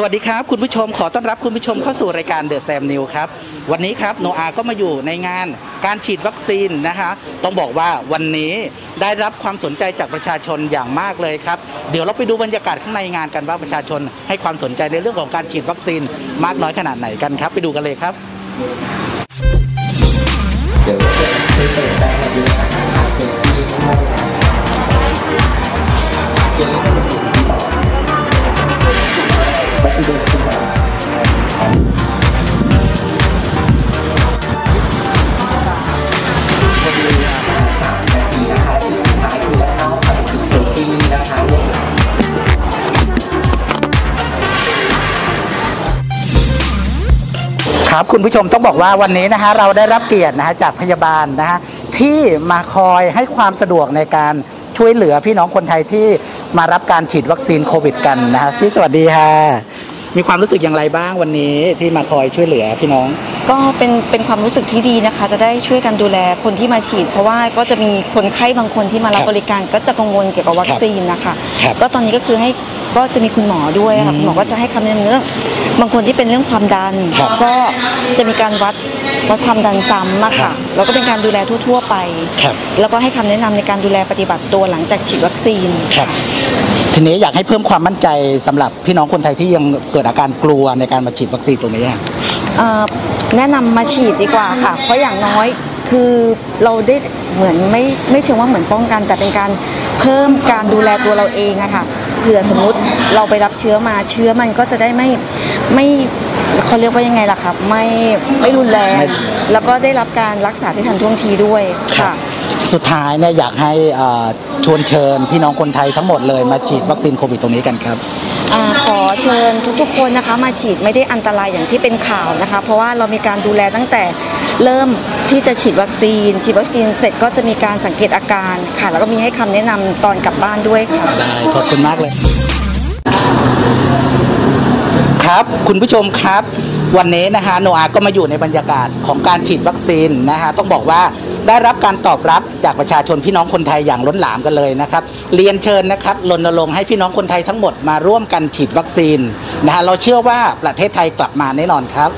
สวัสดีครับ คุณผู้ชมขอต้อนรับคุณผู้ชมเข้าสู่รายการเดอะแซมนิวครับ วันนี้ครับโนอาก็มาอยู่ในงานการฉีดวัคซีนนะคะ ต้องบอกว่าวันนี้ได้รับความสนใจจากประชาชนอย่างมากเลยครับ เดี๋ยวเราไปดูบรรยากาศข้างในงานกันว่าประชาชนให้ความสนใจในเรื่องของการฉีดวัคซีนมากน้อยขนาดไหนกันครับ ไปดูกันเลยครับ ครับคุณผู้ชมต้องบอกว่าวันนี้นะฮะเราได้รับเกียรตินะฮะจากพยาบาลนะฮะที่มาคอยให้ความสะดวกในการช่วยเหลือพี่น้องคนไทยที่มารับการฉีดวัคซีนโควิดกันนะฮะพี่สวัสดีค่ะมีความรู้สึกอย่างไรบ้างวันนี้ที่มาคอยช่วยเหลือพี่น้อง ก็เป็นเป็นความรู้สึกที่ดีนะคะ จะได้ช่วยกันดูแลคนที่มาฉีด เพราะว่าก็จะมีคนไข้บางคนที่มารับครับบริการก็จะกังวลเกี่ยวกับวัคซีนนะคะครับก็ตอนนี้ก็คือให้ ก็จะมีคุณหมอด้วยค่ะอืมคุณหมอก็จะให้คำแนะนำเรื่องบางคนที่เป็นเรื่องความดัน ครับก็จะมีการวัดวัดความดันซ้ำอะครัค่ะบแล้วก็เป็นการดูแลทั่ว ๆ ไป ครับ แล้วก็ให้คำแนะนำในการดูแลปฏิบัติตัวหลังจากฉีดวัคซีน ครับ ทีนี้อยากให้เพิ่มความมั่นใจสำหรับพี่น้องคนไทยที่ยังเกิดอาการกลัวในการมาฉีดวัคซีนตรงนี้อะเอ่อแนะนำมาฉีดดีกว่าค่ะ เพราะอย่างน้อยคือเราได้เหมือนไม่ไม่เชิงว่าเหมือนป้องกัน แต่เป็นการเพิ่มการดูแลตัวเราเองอะค่ะเผื่อสมมุติเราไปรับเชื้อมาเชื้อมันก็จะได้ไม่ไม่เขาเรียกว่ายังไงล่ะครับ ไม่ไม่รุนแรงไม่แล้วก็ได้รับการรักษาที่ทันท่วงทีด้วยค่ะ สุดท้ายเนี่ยอยากให้เอ่อชวนเชิญพี่น้องคนไทยทั้งหมดเลยมาฉีดวัคซีนโควิดตรงนี้กันครับอาขอ เชิญทุกๆคนนะคะ มาฉีดไม่ได้อันตรายอย่างที่เป็นข่าวนะคะ เพราะว่าเรามีการดูแลตั้งแต่เริ่มที่จะฉีดวัคซีน ฉีดวัคซีนเสร็จก็จะมีการสังเกตอาการค่ะ แล้วก็มีให้คำแนะนำตอนกลับบ้านด้วยค่ะ ได้ขอบคุณมากเลย ครับ คุณผู้ชมครับ วันนี้นะฮะโนอาก็มาอยู่ในบรรยากาศของการฉีดวัคซีนนะฮะต้องบอกว่า ได้รับการตอบรับจากประชาชนพี่น้องคนไทยอย่างล้นหลามกันเลยนะครับ เรียนเชิญนะครับรณรงค์ให้พี่น้องคนไทยทั้งหมดมาร่วมกันฉีดวัคซีนนะฮะเราเชื่อว่าประเทศไทยกลับมาแน่นอนครับ